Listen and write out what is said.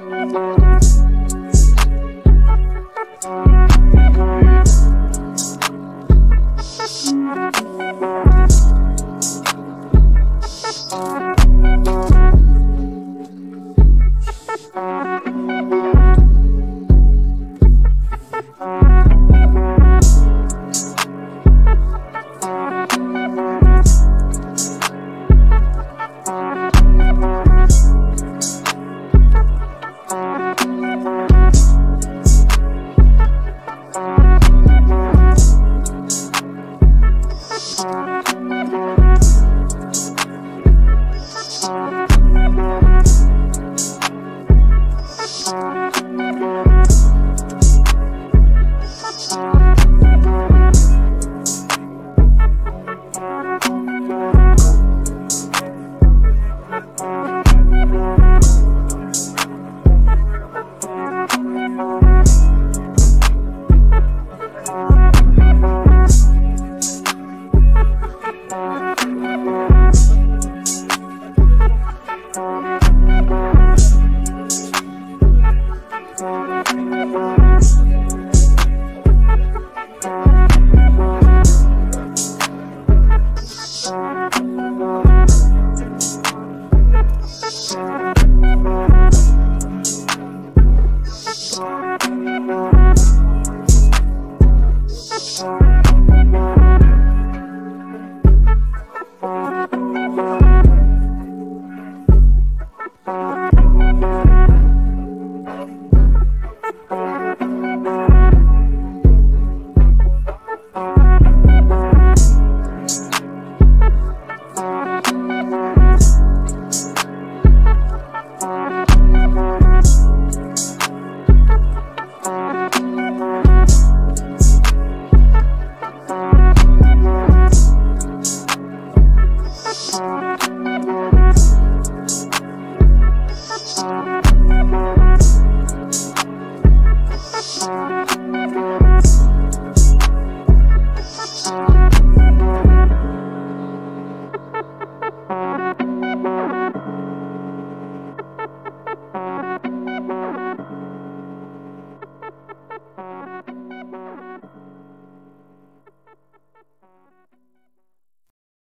Thank Shh.